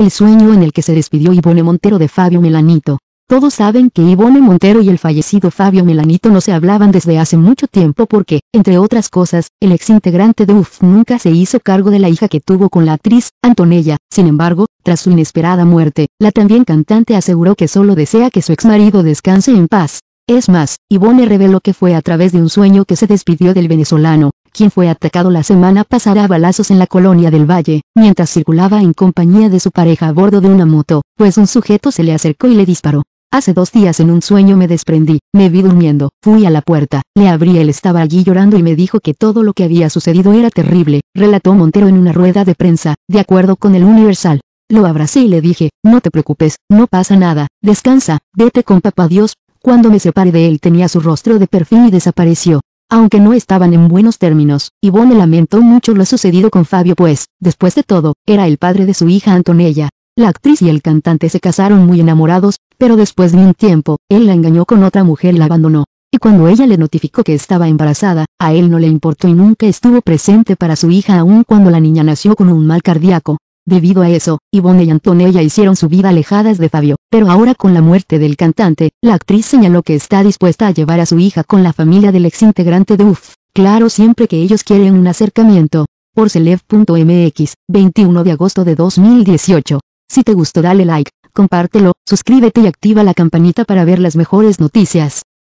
el sueño en el que se despidió Ivone Montero de Fabio Melanito. Todos saben que Ivone Montero y el fallecido Fabio Melanito no se hablaban desde hace mucho tiempo porque, entre otras cosas, el ex integrante de UF nunca se hizo cargo de la hija que tuvo con la actriz, Antonella. Sin embargo, tras su inesperada muerte, la también cantante aseguró que solo desea que su ex marido descanse en paz. Es más, Ivone reveló que fue a través de un sueño que se despidió del venezolano, quien fue atacado la semana pasada a balazos en la colonia del Valle, mientras circulaba en compañía de su pareja a bordo de una moto, pues un sujeto se le acercó y le disparó. Hace dos días en un sueño me desprendí, me vi durmiendo, fui a la puerta, le abrí él estaba allí llorando y me dijo que todo lo que había sucedido era terrible, relató Montero en una rueda de prensa, de acuerdo con el Universal. Lo abracé y le dije, no te preocupes, no pasa nada, descansa, vete con papá Dios. Cuando me separé de él tenía su rostro de perfil y desapareció. Aunque no estaban en buenos términos, Ivonne lamentó mucho lo sucedido con Fabio pues, después de todo, era el padre de su hija Antonella. La actriz y el cantante se casaron muy enamorados, pero después de un tiempo, él la engañó con otra mujer y la abandonó. Y cuando ella le notificó que estaba embarazada, a él no le importó y nunca estuvo presente para su hija aun cuando la niña nació con un mal cardíaco. Debido a eso, Ivonne y Antonella hicieron su vida alejadas de Fabio, pero ahora con la muerte del cantante, la actriz señaló que está dispuesta a llevar a su hija con la familia del ex integrante de UF, claro siempre que ellos quieren un acercamiento. Por Celeb.mx, 21 de agosto de 2018. Si te gustó dale like, compártelo, suscríbete y activa la campanita para ver las mejores noticias.